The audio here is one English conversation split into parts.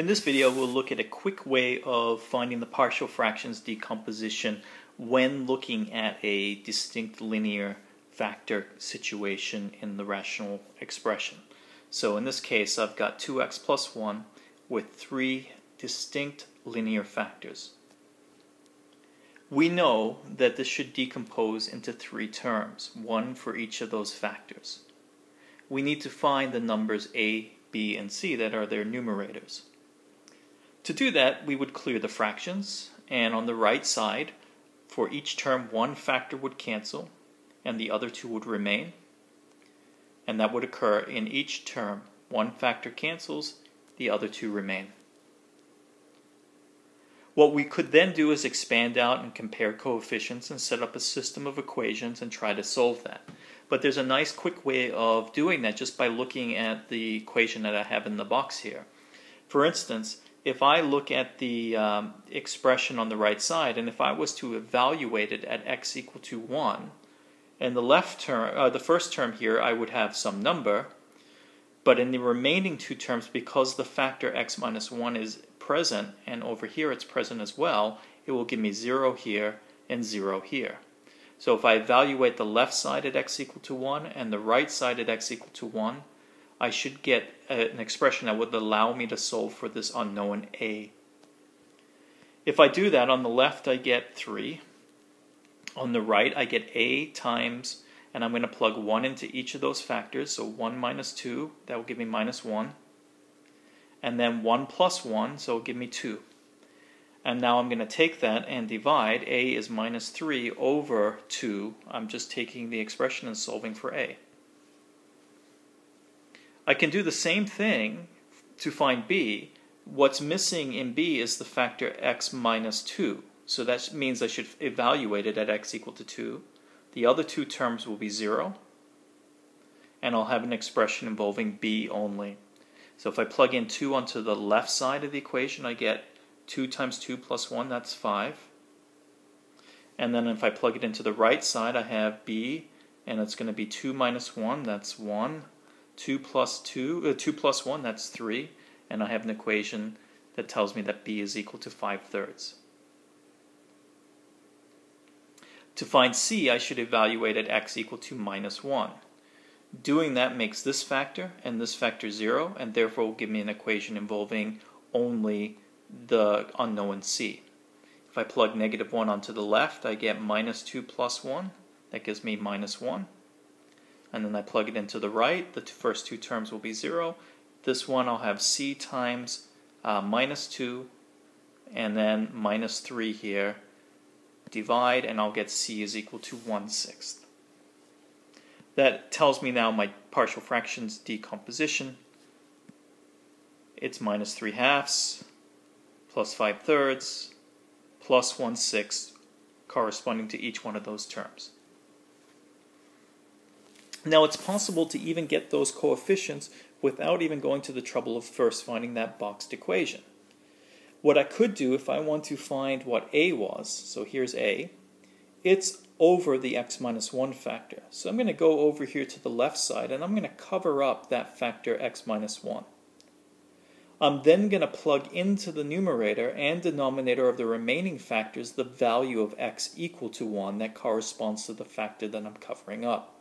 In this video, we'll look at a quick way of finding the partial fractions decomposition when looking at a distinct linear factor situation in the rational expression. So in this case, I've got 2x plus 1 with three distinct linear factors. We know that this should decompose into three terms, one for each of those factors. We need to find the numbers a, b, and c that are their numerators. To do that, we would clear the fractions, and on the right side, for each term, one factor would cancel, and the other two would remain. And that would occur in each term. One factor cancels, the other two remain. What we could then do is expand out and compare coefficients and set up a system of equations and try to solve that. But there's a nice quick way of doing that just by looking at the equation that I have in the box here. For instance, if I look at the um, expression on the right side, and if I was to evaluate it at x equal to 1, and the left term, uh, the first term here, I would have some number, but in the remaining two terms, because the factor x minus 1 is present, and over here it's present as well, it will give me 0 here and 0 here. So if I evaluate the left side at x equal to 1 and the right side at x equal to 1, I should get a, an expression that would allow me to solve for this unknown a. If I do that, on the left I get 3. On the right I get a times, and I'm going to plug 1 into each of those factors. So 1 minus 2, that will give me minus 1. And then 1 plus 1, so it'll give me 2. And now I'm going to take that and divide. a is minus 3 over 2. I'm just taking the expression and solving for a. I can do the same thing to find b. What's missing in b is the factor x minus 2. So that means I should evaluate it at x equal to 2. The other two terms will be 0. And I'll have an expression involving b only. So if I plug in 2 onto the left side of the equation, I get 2 times 2 plus 1, that's 5. And then if I plug it into the right side, I have b, and it's going to be 2 minus 1, that's 1. 2 plus 2, uh, 2 plus 1, that's 3. And I have an equation that tells me that b is equal to 5 thirds. To find c, I should evaluate at x equal to minus 1. Doing that makes this factor and this factor 0, and therefore will give me an equation involving only the unknown c. If I plug negative 1 onto the left, I get minus 2 plus 1. That gives me minus 1 and then I plug it into the right, the first two terms will be 0. This one I'll have c times uh, minus 2, and then minus 3 here. Divide, and I'll get c is equal to 1 sixth. That tells me now my partial fractions decomposition. It's minus 3 halves, plus 5 thirds, plus 1 sixth, corresponding to each one of those terms. Now it's possible to even get those coefficients without even going to the trouble of first finding that boxed equation. What I could do if I want to find what a was, so here's a, it's over the x minus 1 factor. So I'm going to go over here to the left side and I'm going to cover up that factor x minus 1. I'm then going to plug into the numerator and denominator of the remaining factors the value of x equal to 1 that corresponds to the factor that I'm covering up.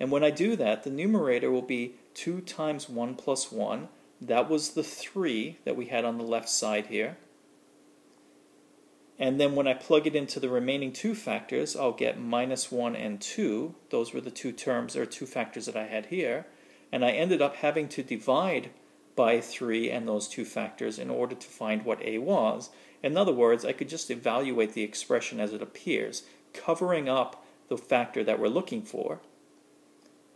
And when I do that, the numerator will be 2 times 1 plus 1. That was the 3 that we had on the left side here. And then when I plug it into the remaining two factors, I'll get minus 1 and 2. Those were the two terms or two factors that I had here. And I ended up having to divide by 3 and those two factors in order to find what a was. In other words, I could just evaluate the expression as it appears, covering up the factor that we're looking for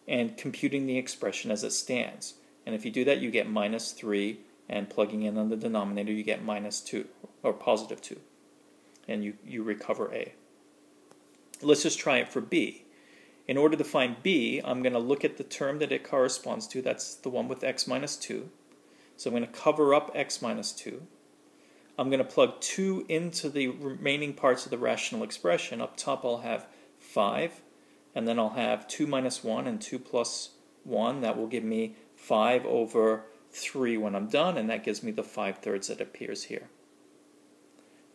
and computing the expression as it stands. And if you do that, you get minus 3, and plugging in on the denominator, you get minus 2, or positive 2. And you, you recover A. Let's just try it for B. In order to find B, I'm going to look at the term that it corresponds to. That's the one with x minus 2. So I'm going to cover up x minus 2. I'm going to plug 2 into the remaining parts of the rational expression. Up top I'll have 5 and then I'll have 2 minus 1 and 2 plus 1. That will give me 5 over 3 when I'm done, and that gives me the 5 thirds that appears here.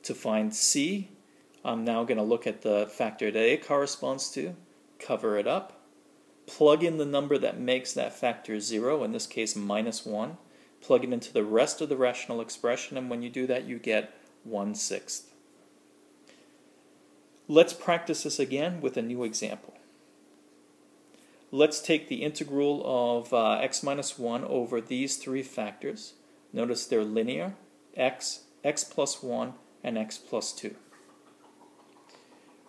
To find C, I'm now going to look at the factor that A corresponds to, cover it up, plug in the number that makes that factor 0, in this case minus 1, plug it into the rest of the rational expression, and when you do that, you get 1 sixth. Let's practice this again with a new example. Let's take the integral of uh, x minus 1 over these three factors. Notice they're linear, x, x plus 1, and x plus 2.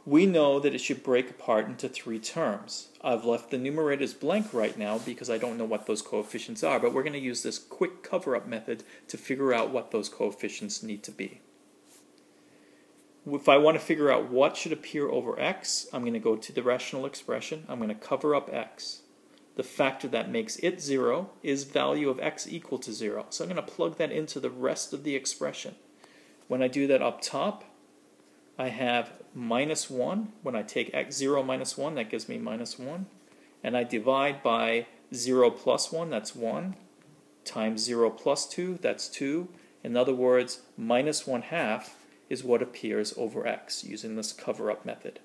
We know that it should break apart into three terms. I've left the numerators blank right now because I don't know what those coefficients are, but we're going to use this quick cover-up method to figure out what those coefficients need to be if I want to figure out what should appear over x, I'm going to go to the rational expression. I'm going to cover up x. The factor that makes it 0 is value of x equal to 0. So I'm going to plug that into the rest of the expression. When I do that up top, I have minus 1. When I take x 0 minus 1, that gives me minus 1. And I divide by 0 plus 1, that's 1, times 0 plus 2, that's 2. In other words, minus 1 half is what appears over x using this cover-up method.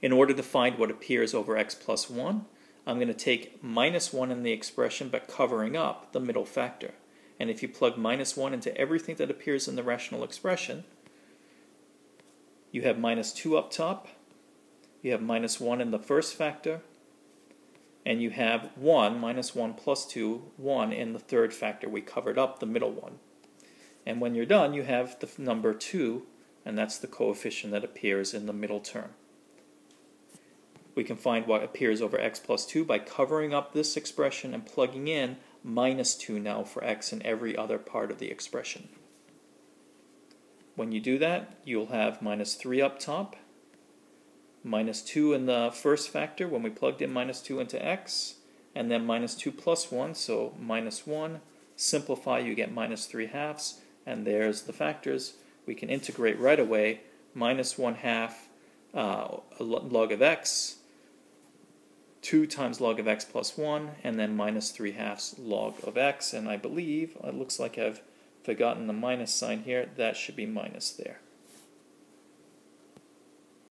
In order to find what appears over x plus 1, I'm going to take minus 1 in the expression but covering up the middle factor. And if you plug minus 1 into everything that appears in the rational expression, you have minus 2 up top, you have minus 1 in the first factor, and you have 1, minus 1 plus 2, 1 in the third factor. We covered up the middle one. And when you're done, you have the number 2, and that's the coefficient that appears in the middle term. We can find what appears over x plus 2 by covering up this expression and plugging in minus 2 now for x in every other part of the expression. When you do that, you'll have minus 3 up top, minus 2 in the first factor when we plugged in minus 2 into x, and then minus 2 plus 1, so minus 1. Simplify, you get minus 3 halves, and there's the factors. We can integrate right away minus 1 half uh, log of x, 2 times log of x plus 1, and then minus 3 halves log of x. And I believe, it looks like I've forgotten the minus sign here, that should be minus there.